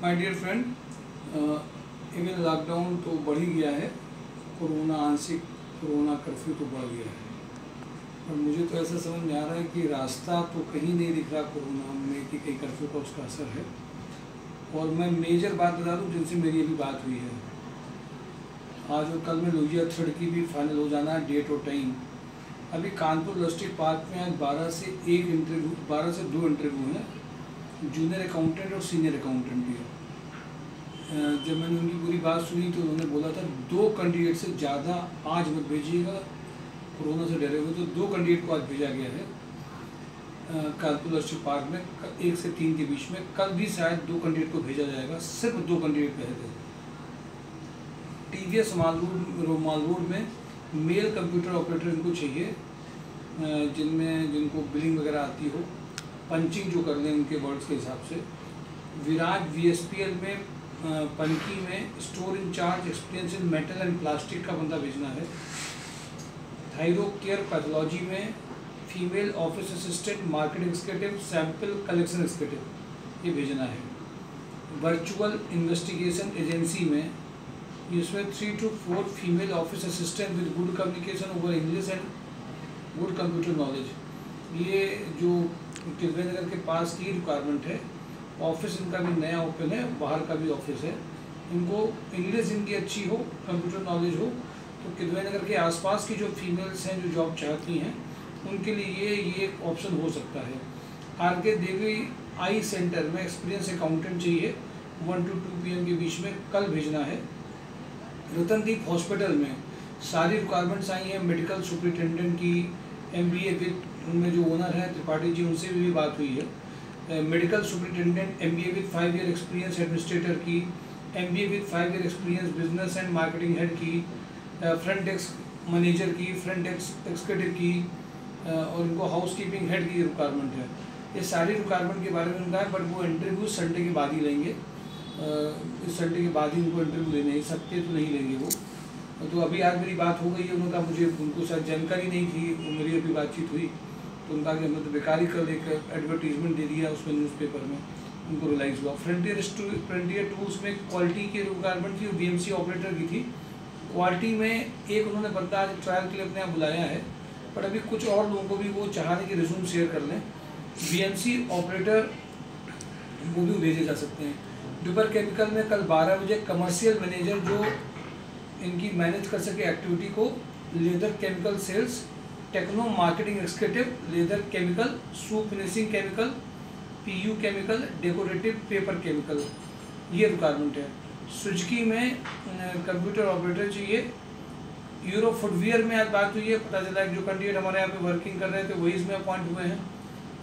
My dear friend even lockdown तो बढ़ ही गया है, कोरोना आंशिक, कोरोना कर्फ्यू तो बढ़ गया है। और मुझे तो ऐसा समझ में आ रहा है कि रास्ता तो कहीं नहीं दिख रहा कोरोना में कि कहीं कर्फ्यू का उसका असर है। और मैं मेजर बात बता दूँ, जिनसे मेरी अभी बात हुई है। आज और कल में लोहिया थर्ड की भी फाइनल हो जाना है डेट और टाइम अभी कानपुर लॉजिस्टिक पार्क में आज बारह से एक इंटरव्यू बारह से दो इंटरव्यू हैं। जूनियर अकाउंटेंट और सीनियर अकाउंटेंट भी है। जब मैंने उनकी पूरी बात सुनी तो उन्होंने बोला था, दो कैंडिडेट से ज़्यादा आज मत भेजिएगा, कोरोना से डरे हुए तो दो कैंडिडेट को आज भेजा गया है कानपुर पार्क में एक से तीन के बीच में। कल भी शायद दो कैंडिडेट को भेजा जाएगा, सिर्फ़ दो कैंडिडेट थे T V S mall road mall road में मेल कंप्यूटर ऑपरेटर इनको चाहिए जिनमें, जिनको बिलिंग वगैरह आती हो। पंचिंग जो कर लें उनके वर्ड्स के हिसाब से, Viraj V S P L में पंकी में store incharge experience in metal and plastic का बंदा भेजना है। थायरो केयर पैथोलॉजी में female office assistant market executive sample collection executive ये भेजना है। वर्चुअल इन्वेस्टिगेशन एजेंसी में इसमें three two four female office assistant with good communication over English and good computer knowledge ये जो किसवे नगर के पास की रिक्वायरमेंट है। ऑफ़िस इनका भी नया ओपन है, बाहर का भी ऑफ़िस है। इनको इंग्लिश इनकी अच्छी हो कंप्यूटर नॉलेज हो तो किदवे नगर के आसपास की जो फीमेल्स हैं, जो जॉब चाहती हैं, उनके लिए ये ये एक ऑप्शन हो सकता है। R K Devi eye centre में एक्सपीरियंस अकाउंटेंट चाहिए। वन टू टू पी के बीच में कल भेजना है। रतनदीप हॉस्पिटल में सारी रिक्वायरमेंट्स आई हैं। मेडिकल सुपरिटेंडेंट की एम बी ए विद उनमें जो ओनर हैं, त्रिपाठी जी, उनसे भी बात हुई है। Medical superintendent M B A with five year experience administrator की M B A with five year experience business and marketing head की फ्रंट डेस्क मैनेजर की फ्रंट डेस्क एक्सकेटिव की और इनको हाउस कीपिंग हेड की रिक्वायरमेंट है। ये सारी रिक्वायरमेंट के बारे में उनका है बट वो इंटरव्यू संडे के बाद ही लेंगे। इस संडे के बाद ही उनको इंटरव्यू लेने हैं। सकते तो नहीं लेंगे वो। तो अभी आज मेरी बात हो गई है उनका मुझे, उनको शायद जानकारी नहीं थी मेरी अभी बातचीत हुई। उनका कि तो बेकार कल एक एडवर्टीजमेंट दे दिया उसमें न्यूज़पेपर में, उनको रिलाइज हुआ। फ्रंटियर फ्रंटियर टूल्स में क्वालिटी की रिक्वायरमेंट थी बी एम ऑपरेटर की थी। क्वालिटी में एक उन्होंने बंदा ट्रायल के लिए अपने यहाँ बुलाया है, पर अभी कुछ और लोगों को भी वो चाह रहे कि रिज्यूम शेयर कर लें। बी ऑपरेटर वो भी भेजे जा सकते हैं। डुबर केमिकल में कल 12 बजे कमर्शियल मैनेजर जो इनकी मैनेज कर सके एक्टिविटी को leather chemical sales techno marketing executive leather chemical shoe finishing chemical PU chemical decorative paper chemical ये रिक्वायरमेंट है। सुजुकी में कंप्यूटर ऑपरेटर चाहिए। यूरो फुटवियर में आज बात हुई है, पता चला है जो कैंडिडेट हमारे यहाँ पे वर्किंग कर रहे थे, वही इसमें अपॉइंट हुए हैं।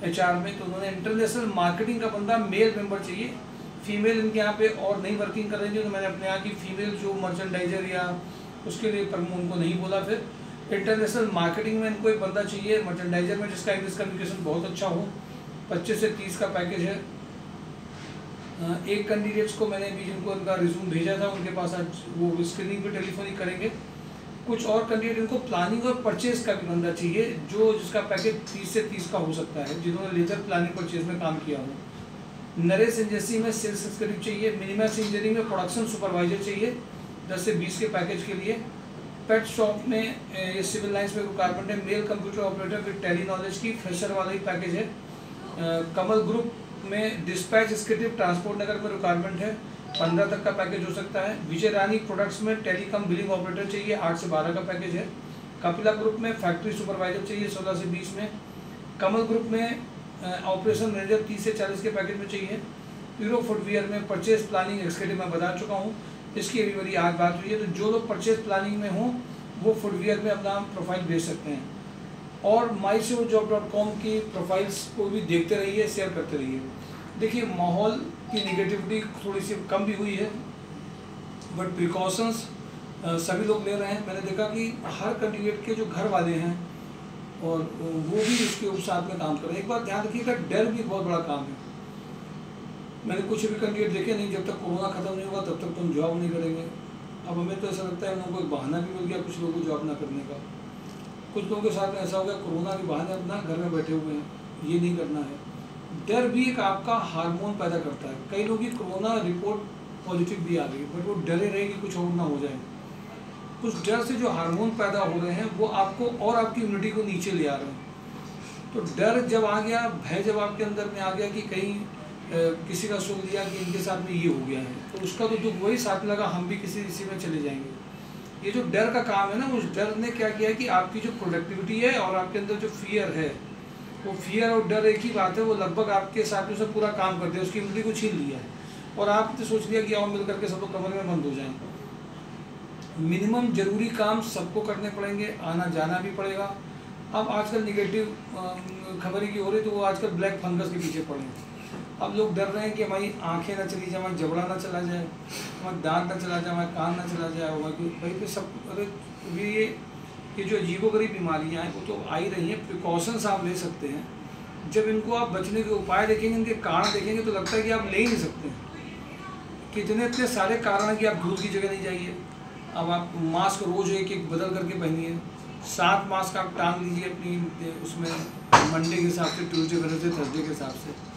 एचआर में तो उन्होंने इंटरनेशनल मार्केटिंग का बंदा मेल मेंबर चाहिए। फीमेल इनके यहाँ पे और नहीं वर्किंग कर रही थी तो मैंने अपने यहाँ की फीमेल जो मर्चेंडाइजर या उसके लिए पर उनको नहीं बोला फिर। इंटरनेशनल मार्केटिंग में इनको एक बंदा चाहिए मर्चेंडाइजर में, जिसका इंग्लिश कम्युनिकेशन बहुत अच्छा हो। पच्चीस से तीस का पैकेज है। एक कैंडिडेट्स को मैंने भी जिनको उनका रिज्यूम भेजा था, उनके पास आज वो स्क्रीनिंग पे टेलीफोनिक करेंगे। कुछ और कैंडिडेट इनको प्लानिंग और परचेज का भी बंदा चाहिए, जो जिसका पैकेज तीस से तीस का हो सकता है, जिन्होंने लेजर प्लानिंग परचेज में काम किया हो। नरेश इंडस्ट्री में सेल्स एक्सक्यूटिव चाहिए मिनिमस इंजीनियरिंग में प्रोडक्शन सुपरवाइजर चाहिए, दस से बीस के पैकेज के लिए। पेट शॉप में ये सिविल लाइन्स में रिक्वायरमेंट है male computer operator with Tally knowledge की फ्रेशर वाला ही पैकेज है। कमल ग्रुप में डिस्पैच एक्सक्यूटिव ट्रांसपोर्ट नगर में रिक्वायरमेंट है। पंद्रह तक का पैकेज हो सकता है। विजय रानी प्रोडक्ट्स में टेलीकॉम बिलिंग ऑपरेटर चाहिए, आठ से बारह का पैकेज है। कपिला ग्रुप में फैक्ट्री सुपरवाइजर चाहिए, सोलह से बीस में। कमल ग्रुप में ऑपरेशन मैनेजर तीस से चालीस के पैकेज में चाहिए। यूरो फुटवियर में परचेज प्लानिंग एक्सकेटिव मैं बता चुका हूँ। इसकी अभी मेरी आज बात हुई है तो जो लोग परचेज प्लानिंग में हों, वो फुटवियर में अपना प्रोफ़ाइल भेज सकते हैं। और माई से जॉब डॉट कॉम की प्रोफाइल्स को भी देखते रहिए शेयर करते रहिए। देखिए, माहौल की निगेटिविटी थोड़ी सी कम भी हुई है बट प्रिकॉशंस सभी लोग ले रहे हैं। मैंने देखा कि हर कैंडिडेट के जो घर वाले हैं, और वो भी इसके साथ में काम कर रहे हैं। एक बार ध्यान रखिएगा, डर भी बहुत बड़ा काम है। मैंने कुछ भी कैंडिडेट देखे नहीं, जब तक कोरोना खत्म नहीं होगा, तब तक तुम जॉब नहीं करेंगे। अब हमें तो ऐसा लगता है हम लोगों को एक बहाना भी मिल गया कुछ लोगों को जॉब ना करने का। कुछ लोगों के साथ में ऐसा हो गया, कोरोना के बहाने अपना घर में बैठे हुए हैं, ये नहीं करना है। डर भी एक आपका हार्मोन पैदा करता है। कई लोग की कोरोना रिपोर्ट पॉजिटिव भी आ गई, बट वो डरे रहे कि कुछ और ना हो जाए। उस डर से जो हार्मोन पैदा हो रहे हैं, वो आपको और आपकी इम्यूनिटी को नीचे ले आ रहे हैं। तो डर जब आ गया, भय जब आपके अंदर में आ गया कि कहीं किसी का सुन लिया कि इनके साथ में ये हो गया है। तो उसका तो दुख वही साथ लगा, हम भी किसी इसी में चले जाएँगे। ये जो डर का काम है ना, उस डर ने क्या किया कि आपकी जो प्रोडक्टिविटी है और आपके अंदर जो फियर है, वो फियर और डर एक ही बात है, वो लगभग आपके साथ में सब पूरा काम करते हैं उसकी इम्यूनिटी को छीन लिया है। और आपने सोच लिया कि आओ मिल करके सब लोग कमरे में बंद हो जाएँ। मिनिमम ज़रूरी काम सबको करने पड़ेंगे, आना जाना भी पड़ेगा। अब आजकल निगेटिव खबरें की हो रही तो वो आजकल ब्लैक फंगस के पीछे पड़े अब लोग डर रहे हैं कि हमारी आँखें ना चली जाए, हमारा जबड़ा ना चला जाए, हमारा दांत ना चला जाए, हमारा कान ना चला जाए, हमारे भाई तो सब, अरे, अभी ये ये जो अजीबोगरीब बीमारियाँ हैं, वो तो आ ही रही हैं प्रिकॉशंस आप ले सकते हैं। जब इनको आप बचने के उपाय देखेंगे, इनके कारण देखेंगे तो लगता है कि आप ले ही नहीं सकते। हैं कितने इतने सारे कारण हैं कि आप दूर की जगह नहीं जाइए। अब आप मास्क रोज एक एक बदल करके पहनिए। सात मास्क आप टांग लीजिए अपनी, उसमें, मंडे के हिसाब से ट्यूजडे वेनसडे थर्सडे के हिसाब से।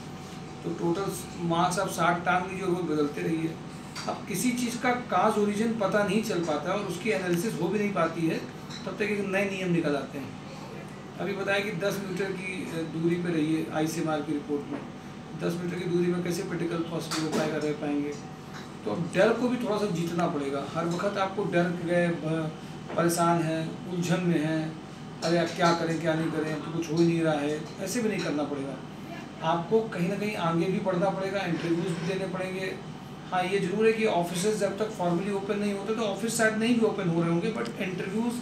तो टोटल मार्क्स आप साठ टांग लीजिए और वो बदलते रहिए। अब किसी चीज़ का काज ओरिजिन पता नहीं चल पाता और उसकी एनालिसिस हो भी नहीं पाती है, तब तक एक नए नियम निकल आते हैं। अभी बताया कि 10 मीटर की दूरी पर रहिए आई सी की रिपोर्ट में। 10 मीटर की दूरी में कैसे प्रैक्टिकल पॉसिबल हो पाएगा रह पाएँगे? तो अब डर को भी थोड़ा सा जीतना पड़ेगा। हर वक्त आपको डर गए परेशान हैं, उलझन में हैं। अरे आप क्या करें, क्या नहीं करें? तो कुछ हो ही नहीं रहा है। ऐसे भी नहीं करना पड़ेगा। आपको कहीं ना कहीं आगे भी बढ़ना पड़ेगा इंटरव्यूज़ भी देने पड़ेंगे। हाँ ये ज़रूर है कि ऑफ़िस जब तक फॉर्मली ओपन नहीं होते तो ऑफ़िस शायद नहीं भी ओपन हो रहे होंगे बट इंटरव्यूज़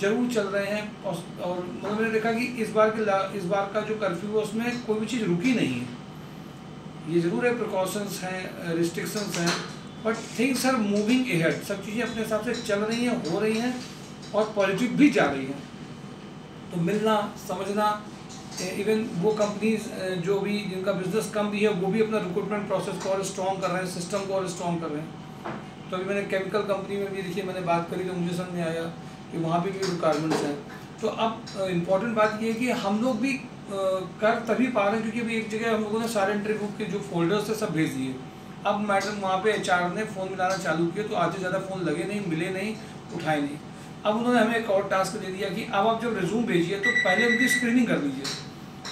ज़रूर चल रहे हैं। और मतलब मैंने देखा कि इस बार के इस बार का जो कर्फ्यू है, उसमें कोई भी चीज़ रुकी नहीं है। ये ज़रूर है प्रिकॉशंस हैं रिस्ट्रिक्शंस हैं but things are moving ahead सब चीज़ें अपने हिसाब से चल रही हैं, हो रही हैं, और पॉजिटिव भी जा रही हैं। तो मिलना, समझना इवन वो कंपनीज़ जो भी जिनका बिज़नेस कम भी है, वो भी अपना रिक्रूटमेंट प्रोसेस को और स्ट्रॉन्ग कर रहे हैं सिस्टम को और स्ट्रॉन्ग कर रहे हैं। तो अभी मैंने केमिकल कंपनी में भी देखिए, मैंने बात करी तो मुझे समझ में आया कि वहाँ भी भी रिक्वायरमेंट्स हैं। तो अब इंपॉर्टेंट बात ये है कि हम लोग भी कर तभी पा रहे हैं क्योंकि अभी एक जगह हम लोगों ने सारे इंटरव्यू के जो फोल्डर्स थे सब भेज दिए। अब मैडम वहाँ पे एच ने फ़ोन मिलाना चालू किया तो आधे ज़्यादा फ़ोन लगे नहीं, मिले नहीं, उठाए नहीं। अब उन्होंने हमें एक और टास्क दे दिया कि अब आप जब रिज्यूम भेजिए तो पहले उनकी स्क्रीनिंग कर लीजिए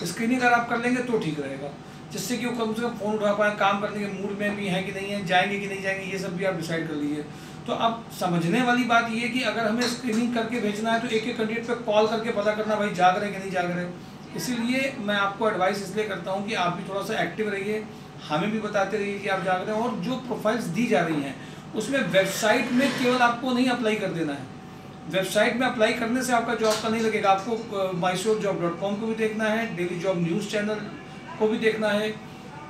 स्क्रीनिंग अगर आप कर लेंगे तो ठीक रहेगा। जिससे कि वो कम से कम फ़ोन उठा पाए, काम करने के मूड में भी हैं कि नहीं है, जाएँगे कि नहीं जाएँगे, ये सब भी आप डिसाइड कर लीजिए। तो अब समझने वाली बात ये कि अगर हमें स्क्रीनिंग करके भेजना है तो एक एक कैंडिडेट पर कॉल करके पता करना भाई जाग रहे कि नहीं जाग रहे इसीलिए मैं आपको एडवाइस इसलिए करता हूँ कि आप भी थोड़ा सा एक्टिव रहिए, हमें भी बताते रहिए कि आप जाग रहे हैं और जो प्रोफाइल्स दी जा रही हैं, उसमें वेबसाइट में केवल आपको नहीं अप्लाई कर देना है। वेबसाइट में अप्लाई करने से आपका जॉब का नहीं लगेगा। आपको माइसोर जॉब डॉट कॉम को भी देखना है डेली जॉब न्यूज़ चैनल को भी देखना है।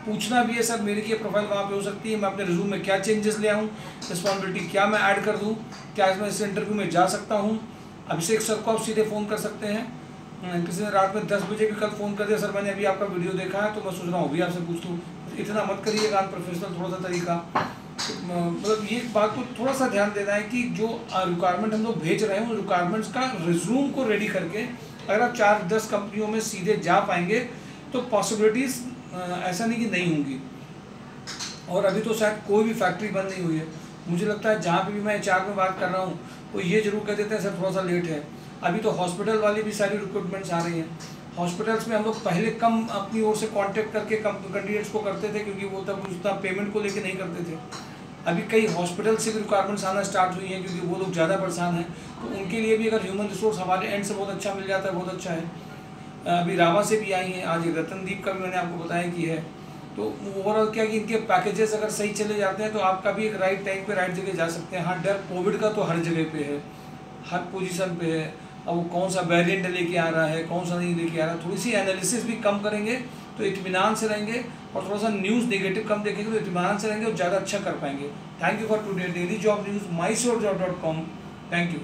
पूछना भी है, सर, मेरी क्या प्रोफ़ाइल वहाँ पे हो सकती है? मैं अपने रिज्यूम में क्या चेंजेस ले आऊँ? रिस्पॉन्सिबिलिटी क्या मैं ऐड कर दूँ? क्या मैं इस इंटरव्यू में जा सकता हूँ? अभिषेक सर को आप सीधे फ़ोन कर सकते हैं। किसी ने रात में दस बजे भी कल फ़ोन कर दिया, सर, मैंने अभी आपका वीडियो देखा है तो मैं सोच रहा हूँ अभी आपसे पूछ लूँ इतना मत करिएगा प्रोफेशनल थोड़ा सा तरीका। मतलब ये बात को थोड़ा सा ध्यान देना है कि जो रिक्वायरमेंट हम लोग भेज रहे हैं, उन रिक्वायरमेंट्स का रिज्यूम को रेडी करके अगर आप चार दस कंपनियों में सीधे जा पाएँगे तो पॉसिबिलिटीज़ ऐसा नहीं कि नहीं होंगी। और अभी तो शायद कोई भी फैक्ट्री बंद नहीं हुई है। मुझे लगता है जहाँ पे भी मैं चार में बात कर रहा हूँ, वो ये ज़रूर कह देते हैं, सर, थोड़ा सा लेट है। अभी तो हॉस्पिटल वाली भी सारी रिक्रूटमेंट्स आ रही हैं। हॉस्पिटल्स में हम लोग पहले कम अपनी ओर से कांटेक्ट करके कम कैंडिडेट्स को करते थे, क्योंकि वो तब उतना पेमेंट को लेके नहीं करते थे। अभी कई हॉस्पिटल से भी रिक्वायरमेंट्स आना स्टार्ट हुई हैं क्योंकि वो लोग ज़्यादा परेशान हैं। तो उनके लिए भी अगर ह्यूमन रिसोर्स हमारे एंड से बहुत अच्छा मिल जाता है, बहुत अच्छा है। अभी रावा से भी आई हैं, आज रतनदीप का भी मैंने आपको बताया कि है। तो ओवरऑल क्या कि इनके पैकेजेस अगर सही चले जाते हैं तो आपका भी एक राइट टाइम पे राइट जगह जा सकते हैं। हाँ डर कोविड का तो हर जगह पे है, हर पोजीशन पे है। अब वो कौन सा वेरिएंट लेके आ रहा है, कौन सा नहीं लेके आ रहा है थोड़ी सी एनालिसिस भी कम करेंगे। तो इतमान से रहेंगे और थोड़ा सा न्यूज़ नेगेटिव कम देखेंगे तो इतमान से रहेंगे और ज़्यादा अच्छा कर पाएँगे। Thank you for today daily job news my job dot com thank you